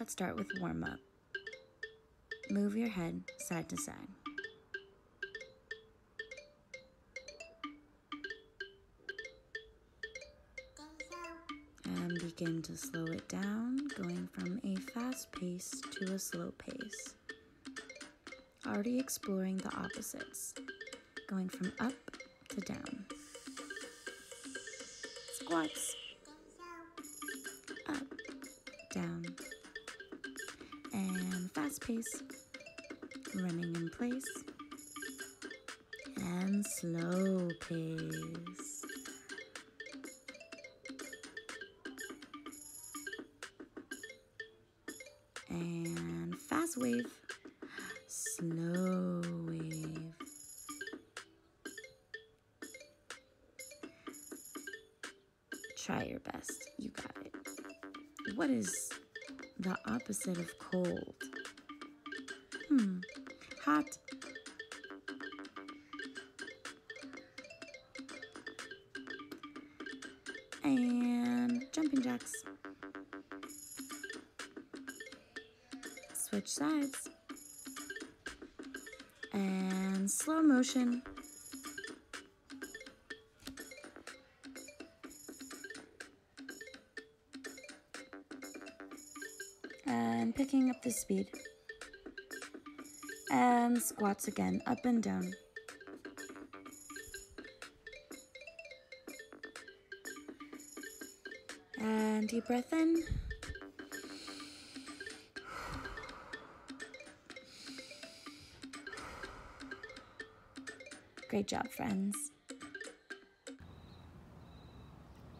Let's start with warm up. Move your head side to side. And begin to slow it down, going from a fast pace to a slow pace. Already exploring the opposites, going from up to down. Squats. Up, down. Fast pace, running in place. And slow pace. And fast wave, slow wave. Try your best. You got it. What is the opposite of cold? Hmm. Hot. And jumping jacks. Switch sides. And slow motion. And picking up the speed. And squats again, up and down. And deep breath in. Great job, friends.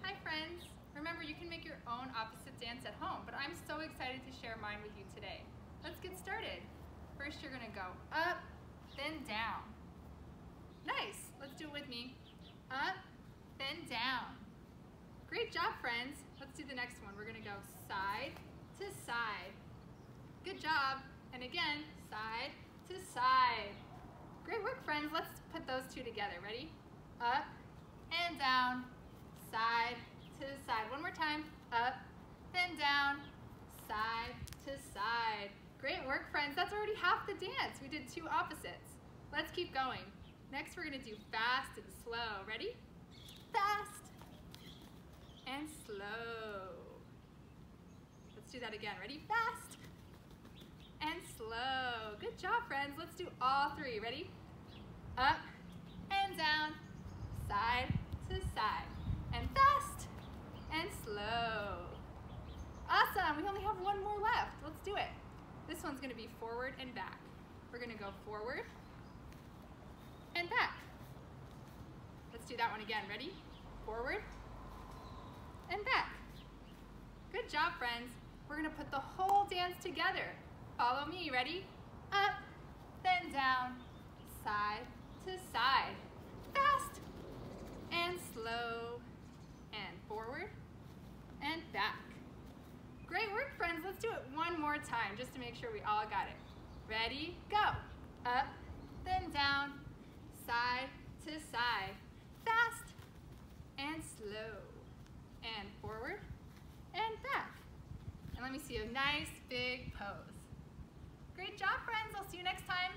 Hi friends! Remember you can make your own opposite dance at home, but I'm so excited to share mine with you today. Let's get started. First you're gonna go up, then down. Nice! Let's do it with me. Up, then down. Great job friends! Let's do the next one. We're gonna go side to side. Good job! And again, side to side. Great work friends. Let's put those two together. Ready? Up and down, side to side. One more time. Up, then down, side to side. Work, friends. That's already half the dance. We did two opposites. Let's keep going. Next, we're gonna do fast and slow. Ready? Fast and slow. Let's do that again. Ready? Fast and slow. Good job, friends. Let's do all three. Ready? Up and down, side to side, and fast and slow. Awesome, we only have one more left. Let's do it. This one's gonna be forward and back. We're gonna go forward and back. Let's do that one again. Ready? Forward and back. Good job, friends. We're gonna put the whole dance together. Follow me, ready? Up, then down, side to side. Fast and slow and forward and back. Great work, friends. Do it one more time just to make sure we all got it. Ready, go. Up, then down, side to side. Fast and slow and forward and back. And let me see a nice big pose. Great job, friends. I'll see you next time.